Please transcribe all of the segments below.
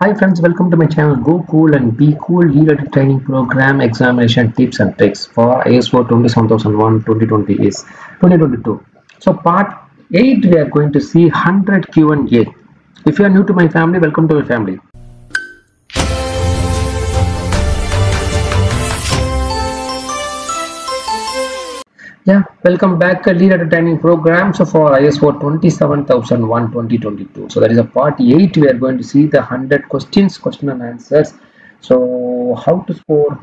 Hi friends, welcome to my channel Go Cool and Be Cool Leadership Training Program Examination Tips and Tricks for ISO 27001 2020 is 2022. So part 8 we are going to see 100 Q&A. If you are new to my family, welcome to my family. Yeah, welcome back leader training program. So for ISO 27001 2022. So that is a part 8. We are going to see the 100 questions, question and answers. So how to score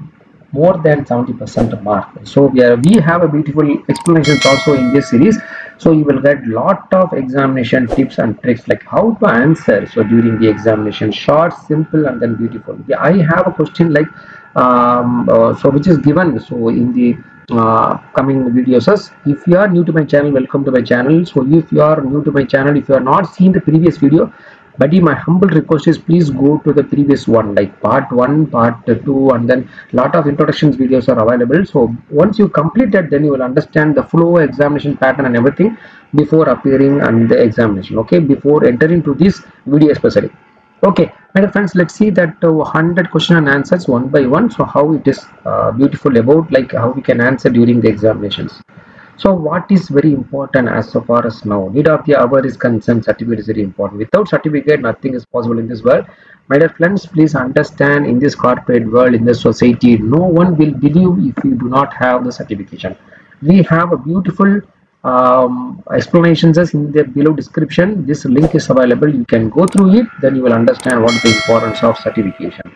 more than 70% mark. So we are we have a beautiful explanations also in this series. So you will get lot of examination tips and tricks like how to answer. So during the examination, short, simple, and then beautiful. Yeah, I have a question like um, uh, so which is given so in the uh, coming videos if you are new to my channel welcome to my channel. So if you are new to my channel if you are not seen the previous video buddy my humble request is please go to the previous one like part one part two and then lot of introductions videos are available. So once you complete that then you will understand the flow examination pattern and everything before appearing on the examination okay? Before entering to this video especially okay my dear friends let's see that uh, 100 question and answers one by one so how it is uh, beautiful about like how we can answer during the examinations. So what is very important as so far as now? Need of the hour is concerned certificate is very important. Without certificate nothing is possible in this world. My dear friends please understand in this corporate world in this society no one will believe if you do not have the certification. We have a beautiful um, explanations is in the below description. This link is available. You can go through it. Then you will understand what the importance of certification.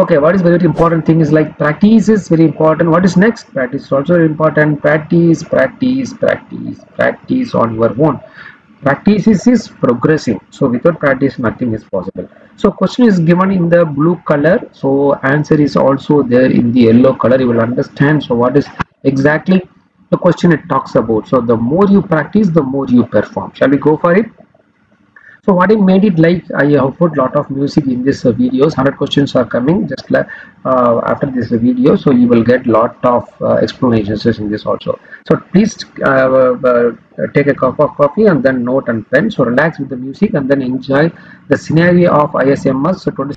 Okay what is very important thing is like practice is very important. What is next? Practice is also important. Practice practice practice practice on your own. Practice is, is progressing so without practice nothing is possible. So question is given in the blue color. So answer is also there in the yellow color. You will understand. So what is exactly the question it talks about. So the more you practice the more you perform. Shall we go for it? So what I made it like I have put lot of music in this uh, videos. 100 questions are coming. Just like uh, after this video so you will get lot of uh, explanations in this also. So please uh, uh, take a cup of coffee and then note and pen. So relax with the music and then enjoy the scenario of ISMS so 20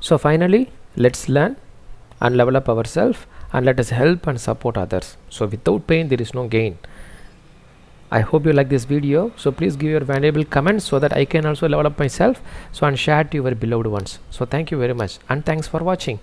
so finally let's learn and level up ourselves and let us help and support others. So without pain there is no gain. I hope you like this video. So please give your valuable comments so that I can also level up myself. So and share to your beloved ones. So thank you very much and thanks for watching